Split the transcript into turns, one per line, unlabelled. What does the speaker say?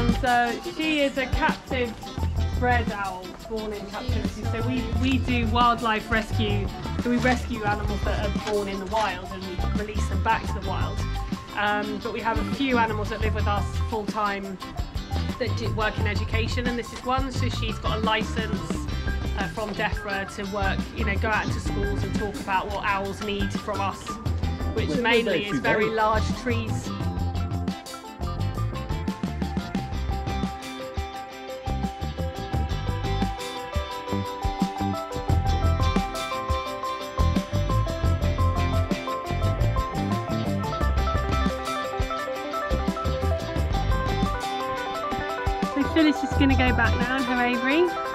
Um, so she is a captive bred owl born in captivity. So we, we do wildlife rescue. So we rescue animals that are born in the wild and we release them back to the wild. Um, but we have a few animals that live with us full time that do work in education, and this is one. So she's got a license uh, from DEFRA to work, you know, go out into schools and talk about what owls need from us, which mainly is very large trees. So Phylis is going to go back now her aviary.